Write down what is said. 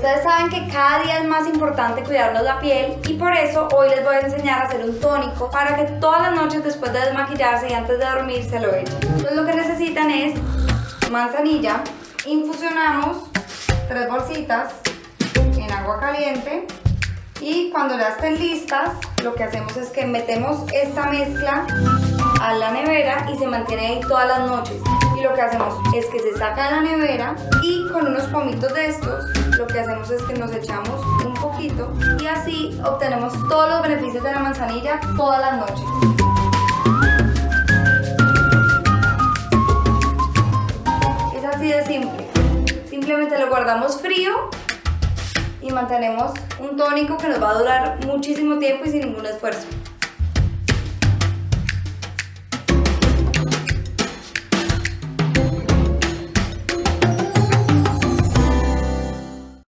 Ustedes saben que cada día es más importante cuidarnos la piel y por eso hoy les voy a enseñar a hacer un tónico para que todas las noches después de desmaquillarse y antes de dormir se lo echen. Entonces lo que necesitan es manzanilla, infusionamos tres bolsitas en agua caliente y cuando ya estén listas lo que hacemos es que metemos esta mezcla a la nevera y se mantiene ahí todas las noches y lo que hacemos es que se saca de la nevera y con unos pomitos de estos lo que hacemos es que nos echamos un poquito y así obtenemos todos los beneficios de la manzanilla todas las noches. Es así de simple. Simplemente lo guardamos frío y mantenemos un tónico que nos va a durar muchísimo tiempo y sin ningún esfuerzo.